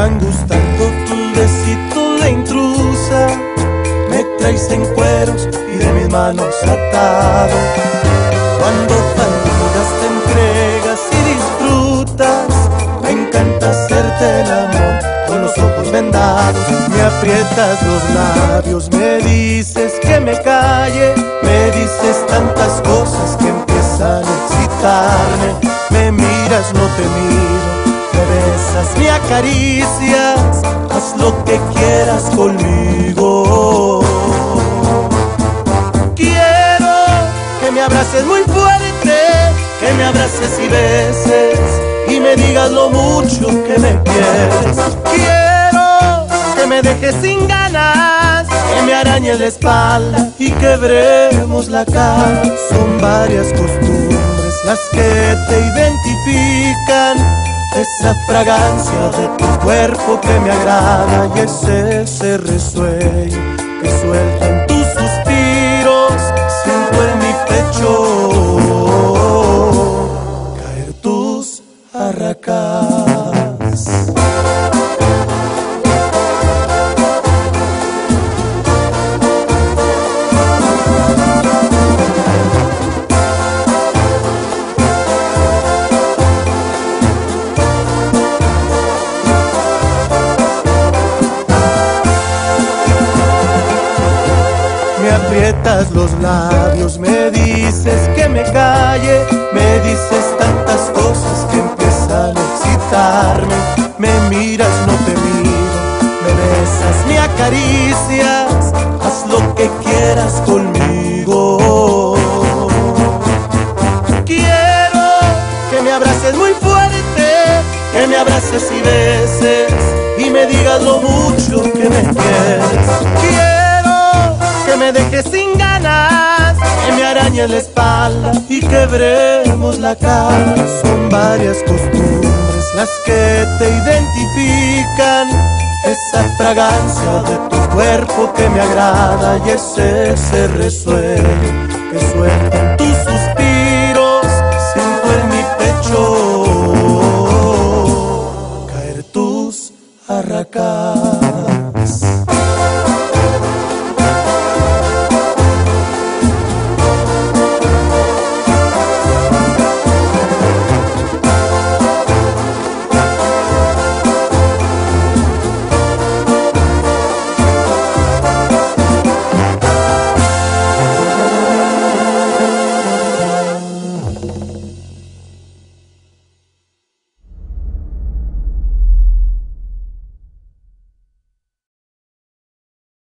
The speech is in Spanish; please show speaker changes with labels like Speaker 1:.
Speaker 1: están gustando tus besitos de intrusa. Me traes en cueros y de mis manos atado. Cuando fantasías te entregas y disfrutas, me encanta hacerte el amor con los ojos vendados. Me aprietas los labios, me dices que me calle. Me acaricias, haz lo que quieras conmigo. Quiero que me abraces muy fuerte, que me abraces y beses y me digas lo mucho que me quieres. Quiero que me dejes sin ganas, que me arañes la espalda y quebremos la cara. Son varias costumbres las que te identifican. Esa fragancia de tu cuerpo que me agrada y ese, resuello que sueltan tus aprietas los labios, me dices que me calle, me dices tantas cosas que empiezan a excitarme. Me miras, no te miro, me besas, me acaricias, haz lo que quieras conmigo. Quiero que me abraces muy fuerte, que me abraces y beses y me digas lo mucho que me quieres. Quiero que me dejes sin ganas, que me arañes la espalda y quebremos la cara. Son varias costumbres las que te identifican. Esa fragancia de tu cuerpo que me agrada y ese, ese resuello que sueltan